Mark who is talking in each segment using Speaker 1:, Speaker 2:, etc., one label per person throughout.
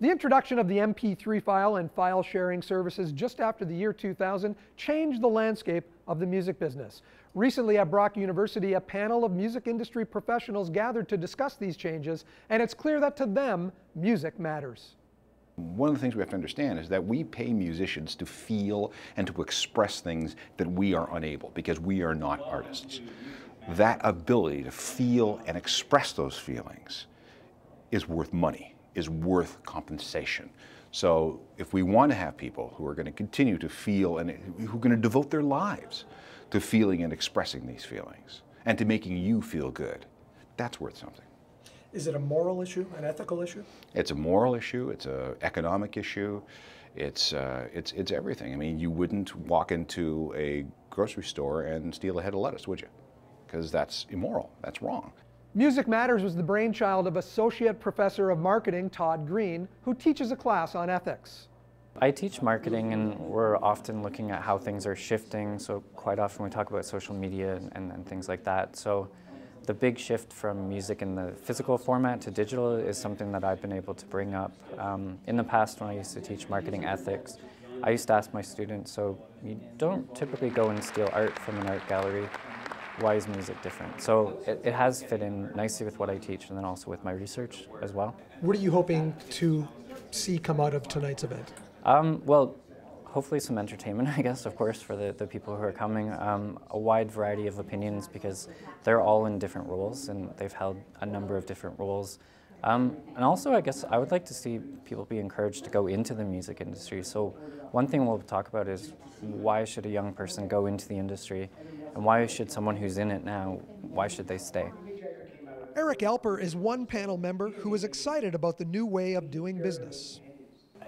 Speaker 1: The introduction of the MP3 file and file sharing services just after the year 2000 changed the landscape of the music business. Recently at Brock University, a panel of music industry professionals gathered to discuss these changes, and it's clear that to them, music matters.
Speaker 2: One of the things we have to understand is that we pay musicians to feel and to express things that we are unable because we are not artists. That ability to feel and express those feelings is worth money, is worth compensation. So if we want to have people who are going to continue to feel and who are going to devote their lives to feeling and expressing these feelings and to making you feel good, that's worth something.
Speaker 1: Is it a moral issue, an ethical issue?
Speaker 2: It's a moral issue. It's an economic issue. It's, uh, it's, it's everything. I mean, you wouldn't walk into a grocery store and steal a head of lettuce, would you? Because that's immoral. That's wrong.
Speaker 1: Music Matters was the brainchild of Associate Professor of Marketing Todd Green, who teaches a class on ethics.
Speaker 3: I teach marketing and we're often looking at how things are shifting. So quite often we talk about social media and, and things like that. So the big shift from music in the physical format to digital is something that I've been able to bring up. Um, in the past, when I used to teach marketing ethics, I used to ask my students, so you don't typically go and steal art from an art gallery. Why is music different? So it, it has fit in nicely with what I teach and then also with my research as well.
Speaker 1: What are you hoping to see come out of tonight's event?
Speaker 3: Um, well, hopefully some entertainment, I guess, of course, for the, the people who are coming. Um, a wide variety of opinions because they're all in different roles and they've held a number of different roles. Um, and also, I guess I would like to see people be encouraged to go into the music industry. So one thing we'll talk about is why should a young person go into the industry and why should someone who's in it now, why should they stay?
Speaker 1: Eric Alper is one panel member who is excited about the new way of doing business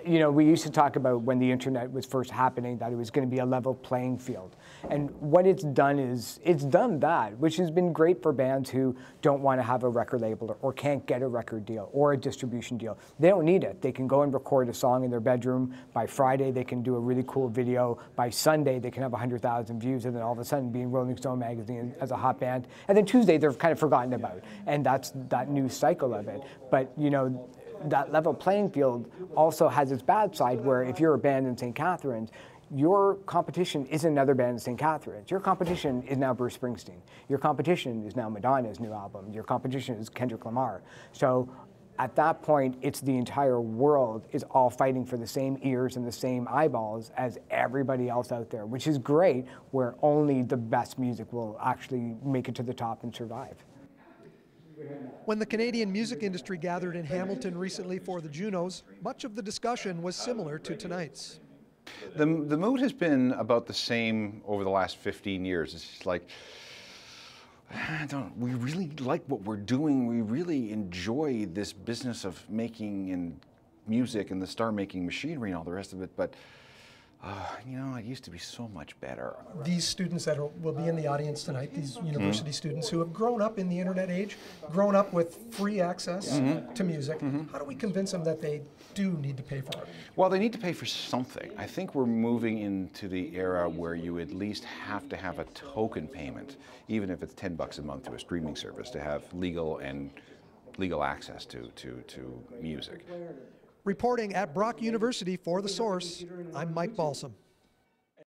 Speaker 4: you know, we used to talk about when the internet was first happening that it was going to be a level playing field. And what it's done is, it's done that, which has been great for bands who don't want to have a record label or can't get a record deal or a distribution deal. They don't need it. They can go and record a song in their bedroom. By Friday, they can do a really cool video. By Sunday, they can have 100,000 views and then all of a sudden be in Rolling Stone magazine as a hot band. And then Tuesday, they're kind of forgotten about. And that's that new cycle of it. But, you know, that level playing field also has its bad side where if you're a band in St. Catharines, your competition is another band in St. Catharines. Your competition is now Bruce Springsteen. Your competition is now Madonna's new album. Your competition is Kendrick Lamar. So at that point, it's the entire world is all fighting for the same ears and the same eyeballs as everybody else out there, which is great, where only the best music will actually make it to the top and survive.
Speaker 1: When the Canadian music industry gathered in Hamilton recently for the Junos, much of the discussion was similar to tonight's.
Speaker 2: The, the mood has been about the same over the last 15 years. It's just like, I don't, we really like what we're doing. We really enjoy this business of making and music and the star making machinery and all the rest of it, but uh, you know, it used to be so much better.
Speaker 1: These students that are, will be in the audience tonight, these university mm-hmm. students who have grown up in the internet age, grown up with free access mm-hmm. to music, mm-hmm. how do we convince them that they do need to pay for it?
Speaker 2: Well, they need to pay for something. I think we're moving into the era where you at least have to have a token payment, even if it's 10 bucks a month to a streaming service, to have legal and legal access to, to, to music.
Speaker 1: Reporting at Brock University for The Source, I'm Mike Balsom.